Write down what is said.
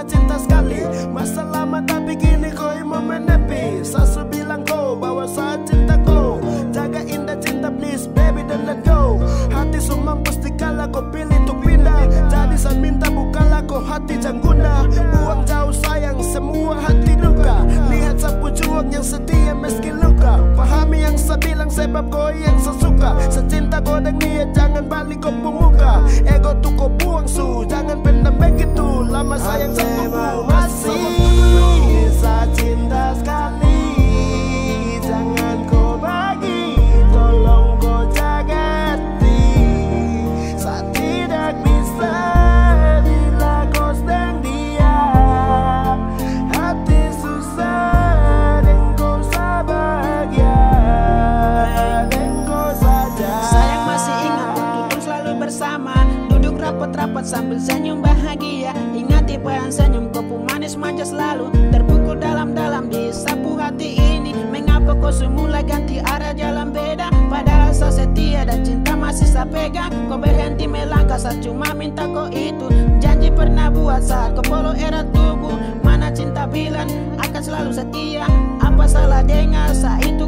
sangat cinta sekali Masa lama tapi kini kau menepi Sasu bilang kau bahwa saat cinta kau. Jaga indah cinta please baby don't let go. Hati sumam pasti kalah kau pilih untuk pindah. Jadi saya minta bukalah kau hati jangguna Buang jauh sayang semua hati duka. Lihat sapu juang yang setia meski luka. Pahami yang saya bilang sebab kau yang sesuka. Secinta kau dan niat jangan balik kau rapat-rapat sambil senyum bahagia. Ingat tipe yang senyum kopu manis manja selalu. Terpukul dalam-dalam di sapu hati ini. Mengapa kau semula ganti arah jalan beda? Padahal saya setia dan cinta masih saya pegang. Kau berhenti melangkah saya cuma minta kau itu. Janji pernah buat saat kau follow era tubuh. Mana cinta bilang akan selalu setia? Apa salah dengar saya itu